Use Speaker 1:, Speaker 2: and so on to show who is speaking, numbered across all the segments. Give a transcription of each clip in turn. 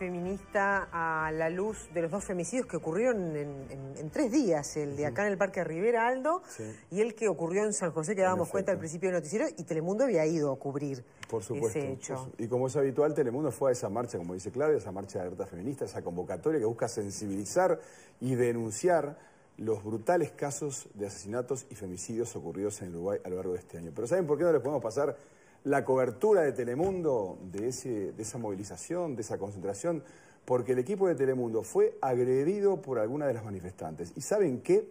Speaker 1: feminista a la luz de los dos femicidios que ocurrieron en, tres días, el de acá en el Parque Rivera Aldo y el que ocurrió en San José, que dábamos cuenta al principio del noticiero, y Telemundo había ido a cubrir por supuesto, ese hecho.
Speaker 2: y como es habitual, Telemundo fue a esa marcha, como dice Claudia, esa marcha de alerta feminista, esa convocatoria que busca sensibilizar y denunciar los brutales casos de asesinatos y femicidios ocurridos en Uruguay a lo largo de este año. Pero ¿saben por qué no les podemos pasar la cobertura de Telemundo de, ese, de esa movilización, de esa concentración, porque el equipo de Telemundo fue agredido por alguna de las manifestantes. ¿Y saben qué?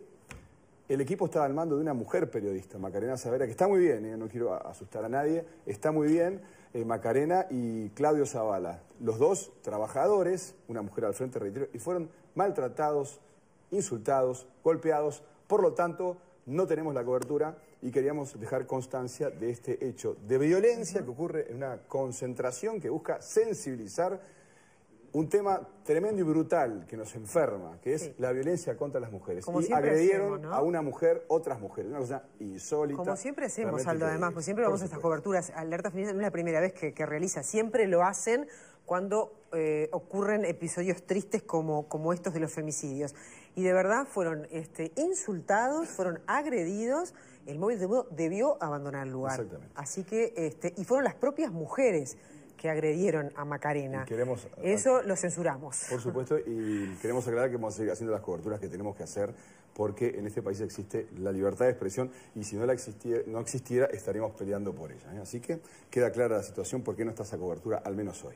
Speaker 2: El equipo estaba al mando de una mujer periodista, Macarena Savera, que está muy bien, ¿eh? no quiero asustar a nadie, está muy bien, eh, Macarena y Claudio Zavala, los dos trabajadores, una mujer al frente, y fueron maltratados, insultados, golpeados, por lo tanto, no tenemos la cobertura y queríamos dejar constancia de este hecho de violencia que ocurre en una concentración que busca sensibilizar un tema tremendo y brutal que nos enferma, que es la violencia contra las mujeres. y agredieron a una mujer otras mujeres, una cosa insólita.
Speaker 1: Como siempre hacemos, Aldo, además, pues siempre vamos a estas coberturas. Alerta Feminista no es la primera vez que, realiza, siempre lo hacen cuando eh, ocurren episodios tristes como, como estos de los femicidios. Y de verdad fueron este, insultados, fueron agredidos, el móvil debió, abandonar el lugar. Exactamente. Así que, este, y fueron las propias mujeres que agredieron a Macarena. Queremos, Eso lo censuramos.
Speaker 2: Por supuesto, y queremos aclarar que vamos a seguir haciendo las coberturas que tenemos que hacer porque en este país existe la libertad de expresión y si no, la existiera, no existiera estaríamos peleando por ella. ¿eh? Así que queda clara la situación, ¿por qué no está esa cobertura, al menos hoy?